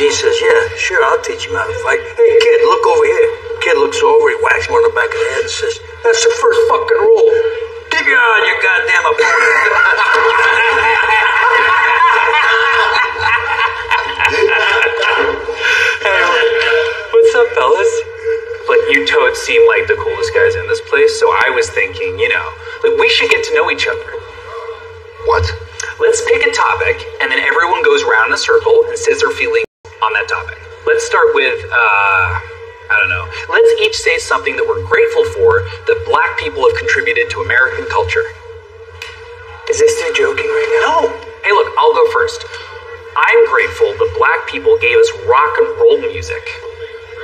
G says, yeah, sure, I'll teach him how to fight. Hey, kid, look over here. Kid looks over, he whacks him on the back of the head and says, that's the first fucking rule. Keep your eye on your goddamn opponent. What's up, fellas? Like, you toads seem like the coolest guys in this place, so I was thinking, you know, like, we should get to know each other. What? Let's pick a topic, and then everyone goes around in a circle and says their feelings on that topic. Let's start with, uh, I don't know. Let's each say something that we're grateful for that black people have contributed to American culture. Is this dude joking right now? No! Hey, look, I'll go first. I'm grateful that black people gave us rock and roll music.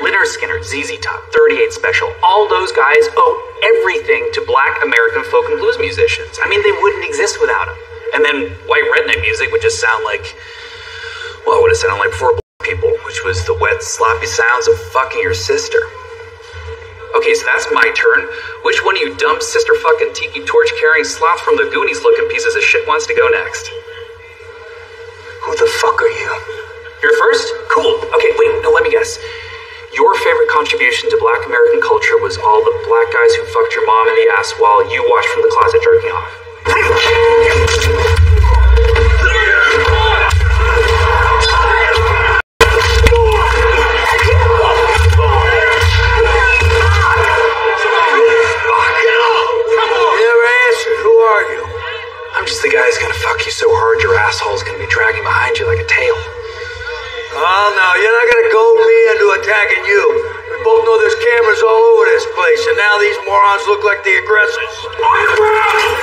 Lynyrd Skynyrd, ZZ Top, 38 Special, all those guys owe everything to black American folk and blues musicians. I mean, they wouldn't exist without them. And then white redneck music would just sound like, well, what it sounded like before black people, which was the wet, sloppy sounds of fucking your sister. Okay, so that's my turn. Which one of you dumb sister fucking tiki torch carrying sloths from the Goonies looking pieces of shit wants to go next? Who the fuck are you? You're first? Cool. Okay, wait, no, let me guess. Your favorite contribution to black American culture was all the black guys who fucked your mom in the ass while you watched from the closet jerking off. now these morons look like the aggressors.